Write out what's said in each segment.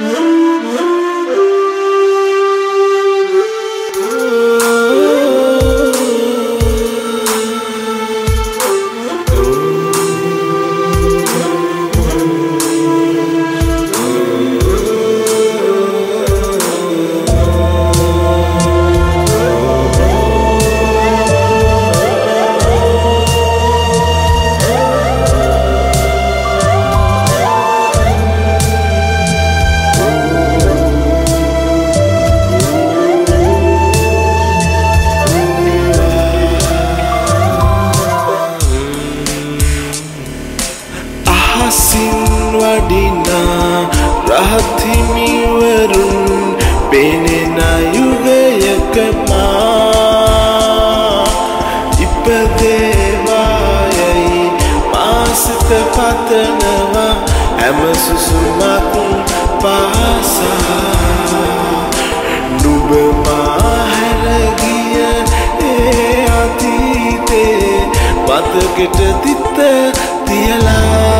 Ooh. පෙනෙන යුගයකමා ඉපදේවායයි මාසිත පතනවා හැම සුසුමක් පාසා නුබමා හැරගිය ඒ අතීතේ මතකට තිත්ත තියලා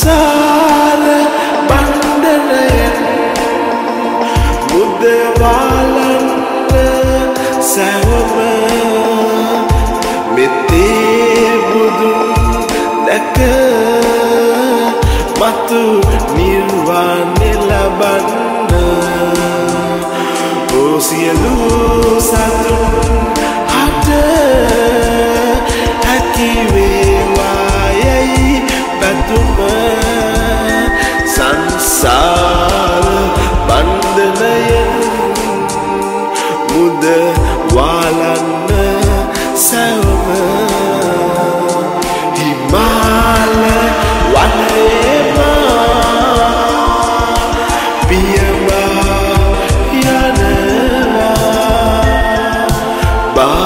සංසාර බන්ධනයෙන් මුදවාලන්න සැවම මෙතේ බුදුන් දැක මතු නිර්වාණය ලබන්න ඕ සියලු සතුන්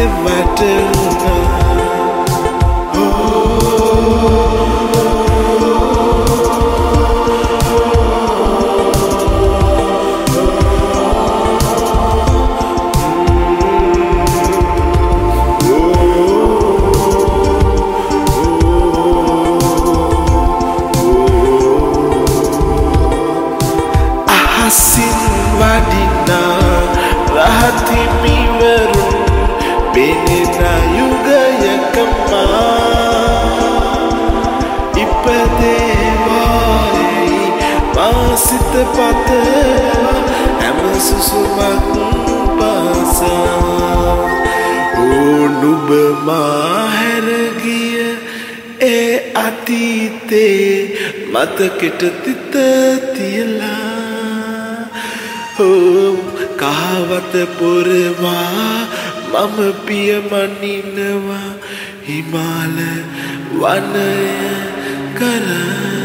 If I do. පෙනෙන යුගයකමා ඉපදේවායි මාසිත පතවා. හැම සුසුමක් පාසා. ඕ නුබ මාහැරගිය ඒ අතීතේ මතකෙට තිත තියලා. ඕ කාවත පොරවා මම පියමනිනවා හිමාල වනය කරා